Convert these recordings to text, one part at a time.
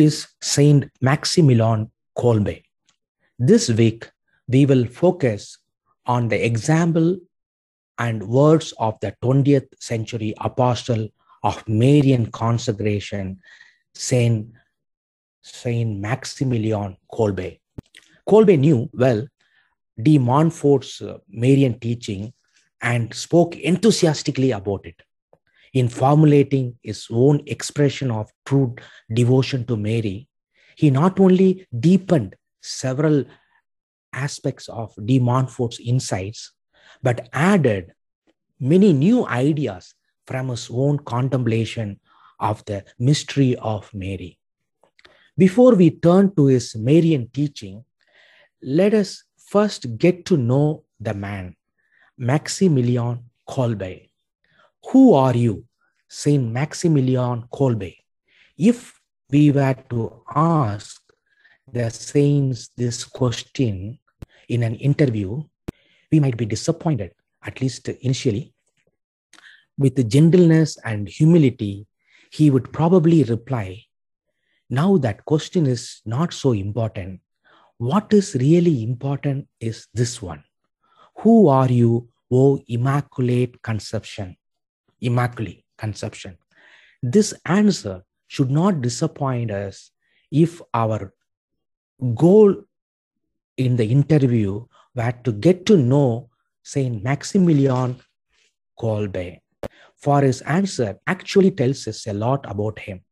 is Saint Maximilian Kolbe? This week, we will focus on the example and words of the 20th century apostle of Marian consecration, Saint, Saint Maximilian Kolbe. Kolbe knew well de Montfort's uh, Marian teaching and spoke enthusiastically about it. In formulating his own expression of true devotion to Mary, he not only deepened several aspects of de Montfort's insights, but added many new ideas from his own contemplation of the mystery of Mary. Before we turn to his Marian teaching, let us first get to know the man, Maximilian Kolbe. Who are you, Saint Maximilian Kolbe? If we were to ask the saints this question in an interview, we might be disappointed, at least initially. With the gentleness and humility, he would probably reply, Now that question is not so important. What is really important is this one Who are you, O Immaculate Conception? Immaculate Conception. This answer should not disappoint us if our goal in the interview were to get to know Saint Maximilian Kolbe. For his answer actually tells us a lot about him.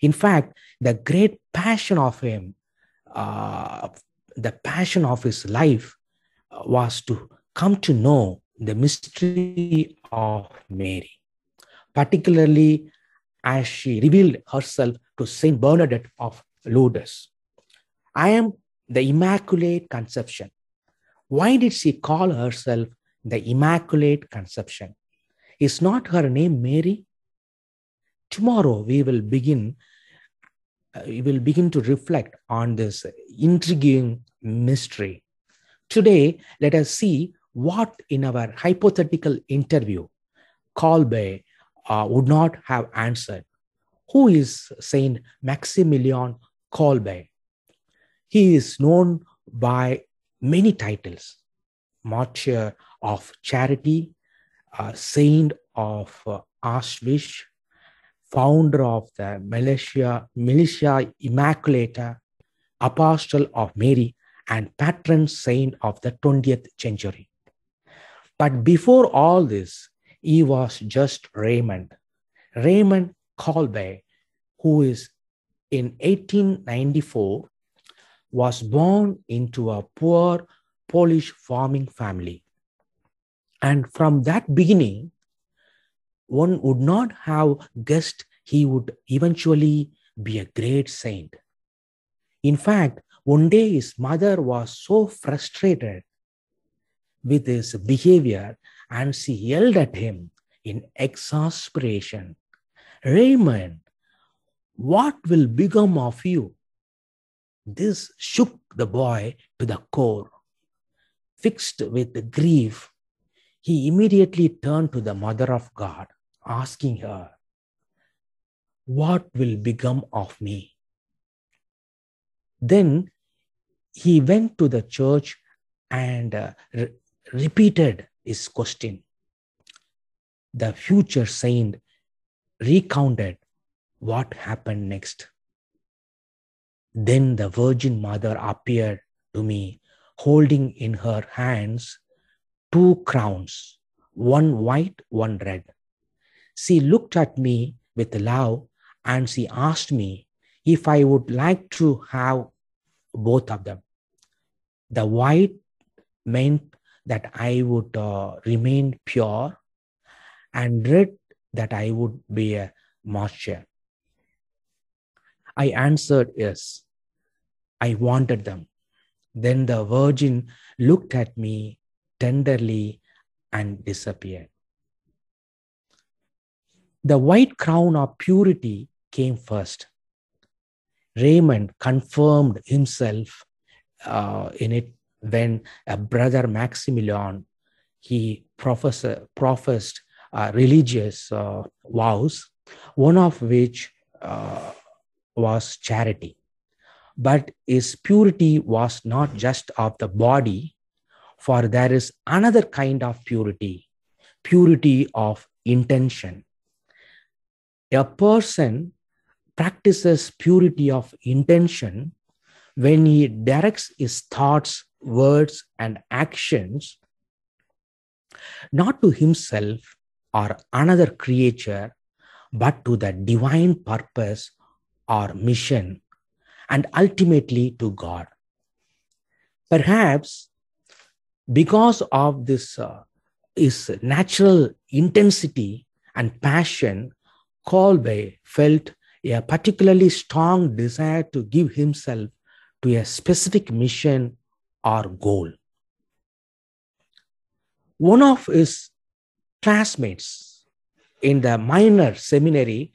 In fact, the great passion of him, uh, the passion of his life was to come to know the mystery of Mary, particularly as she revealed herself to Saint Bernadette of Lourdes. I am the Immaculate Conception. Why did she call herself the Immaculate Conception? Is not her name Mary? Tomorrow we will begin. Uh, we will begin to reflect on this intriguing mystery. Today, let us see what in our hypothetical interview Kolbe uh, would not have answered. Who is Saint Maximilian Kolbe? He is known by many titles Martyr of Charity, uh, Saint of uh, Auschwitz, founder of the Militia, Militia Immaculata, Apostle of Mary, and patron saint of the 20th century. But before all this, he was just Raymond. Raymond Kolbe, who is in 1894 was born into a poor Polish farming family. And from that beginning, one would not have guessed he would eventually be a great saint. In fact, one day his mother was so frustrated with his behavior and she yelled at him in exasperation Raymond, what will become of you? This shook the boy to the core. Fixed with grief, he immediately turned to the Mother of God, asking her, What will become of me? Then he went to the church and uh, re- repeated his question. The future saint recounted what happened next. Then the Virgin Mother appeared to me, holding in her hands two crowns, one white, one red. She looked at me with love and she asked me if I would like to have both of them. The white meant that I would uh, remain pure, and red that I would be a martyr. I answered yes. I wanted them. Then the Virgin looked at me tenderly and disappeared. The white crown of purity came first. Raymond confirmed himself uh, in it when a brother Maximilian he professed, professed uh, religious uh, vows, one of which uh, was charity, but his purity was not just of the body, for there is another kind of purity, purity of intention. A person practices purity of intention when he directs his thoughts, words, and actions not to himself or another creature, but to the divine purpose or mission, and ultimately to God. Perhaps because of this uh, his natural intensity and passion, Kolbe felt a particularly strong desire to give himself to a specific mission or goal. One of his classmates in the minor seminary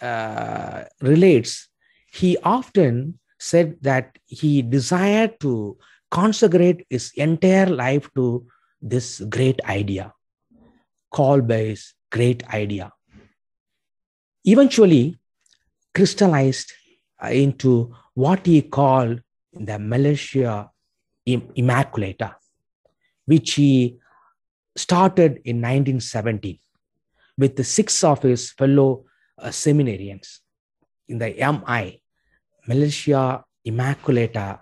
uh, relates, he often said that he desired to consecrate his entire life to this great idea, called by his great idea. Eventually, crystallized into what he called the Militia Immaculata, which he started in 1917 with the six of his fellow uh, seminarians in the MI. Militia Immaculata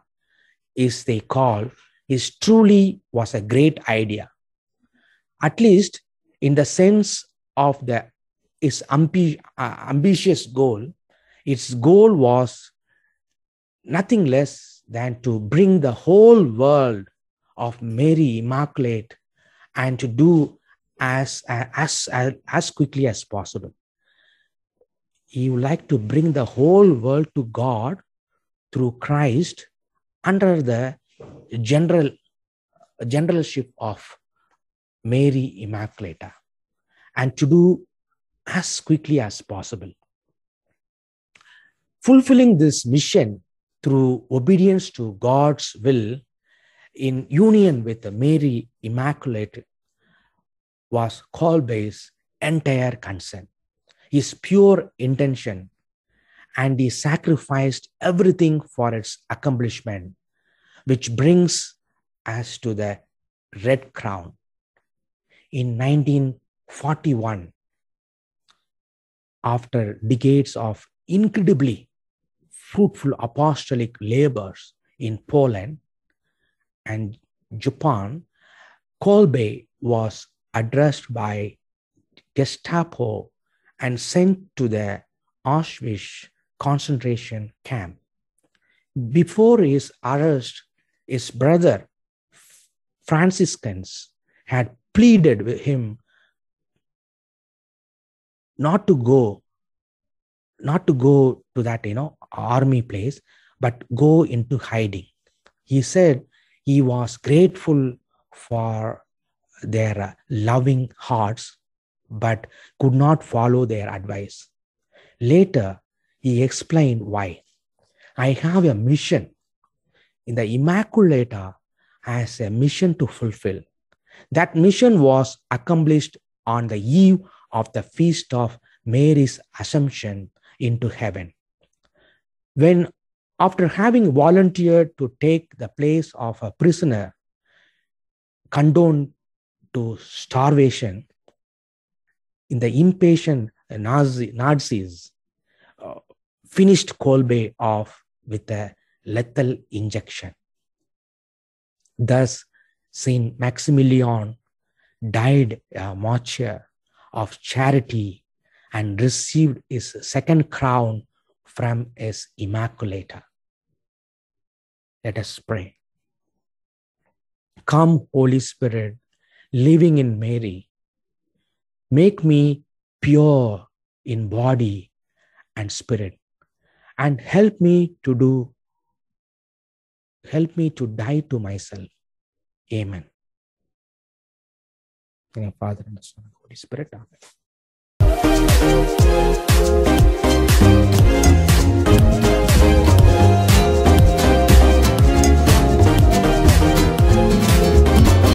is they call is truly was a great idea at least in the sense of the its ambi- uh, ambitious goal its goal was nothing less than to bring the whole world of Mary Immaculate and to do as, as, as, as quickly as possible. He would like to bring the whole world to God through Christ under the general generalship of Mary Immaculata and to do as quickly as possible. Fulfilling this mission through obedience to God's will in union with Mary Immaculate was Kolbe's entire concern, his pure intention, and he sacrificed everything for its accomplishment, which brings us to the Red Crown. In 1941, after decades of incredibly fruitful apostolic labors in Poland and Japan, Kolbe was addressed by Gestapo and sent to the Auschwitz concentration camp. Before his arrest, his brother Franciscans had pleaded with him not to go not to go to that you know army place but go into hiding. He said he was grateful for their loving hearts but could not follow their advice. Later he explained why. I have a mission. In the immaculata has a mission to fulfill. That mission was accomplished on the eve of the feast of mary's assumption into heaven. When, after having volunteered to take the place of a prisoner condoned to starvation, in the impatient Nazi, Nazis uh, finished Kolbe off with a lethal injection. Thus, Saint Maximilian died a martyr of charity and received his second crown from his Immaculata. Let us pray. Come, Holy Spirit, living in Mary, make me pure in body and spirit, and help me to do, help me to die to myself. Amen. In the Father and the Son and the Holy Spirit. Amen. Música